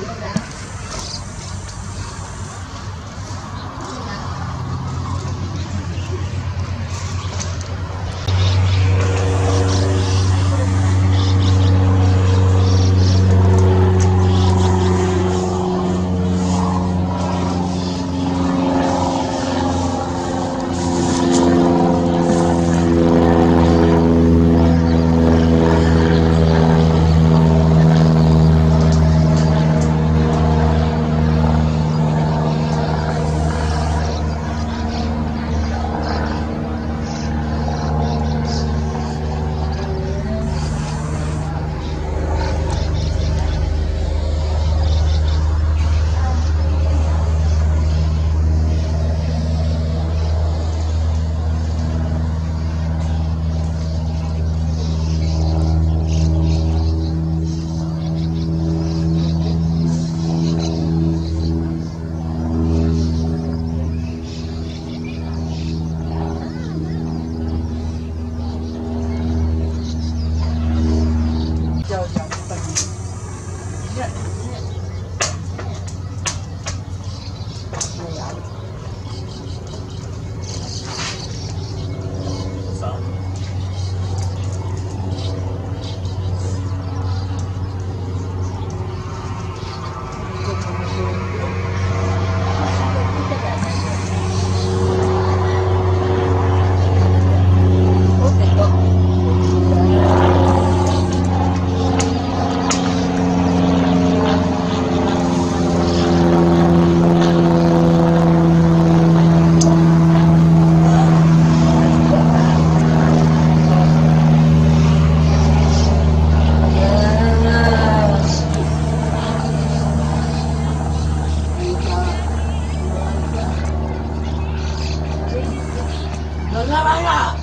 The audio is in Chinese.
Yeah. 来了